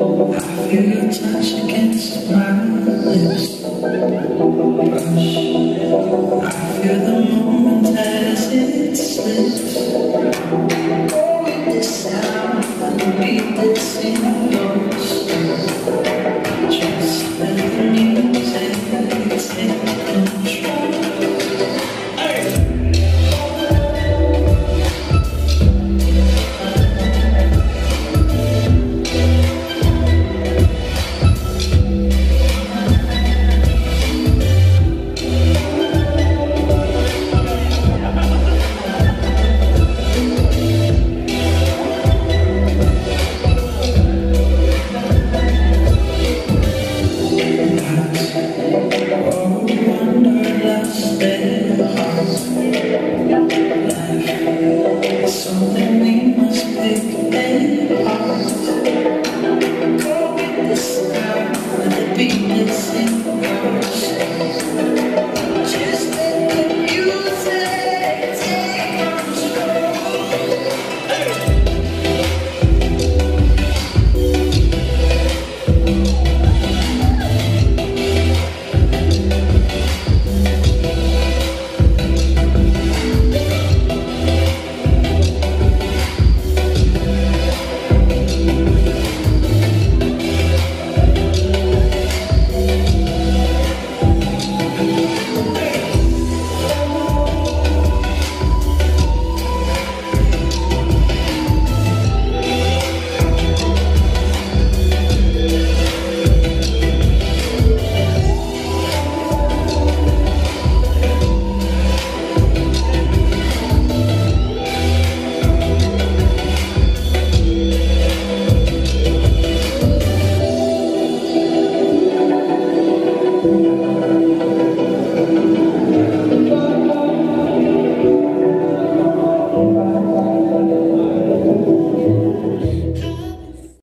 I feel your touch against my lips I feel the moment as it slips The sound the beat that's in your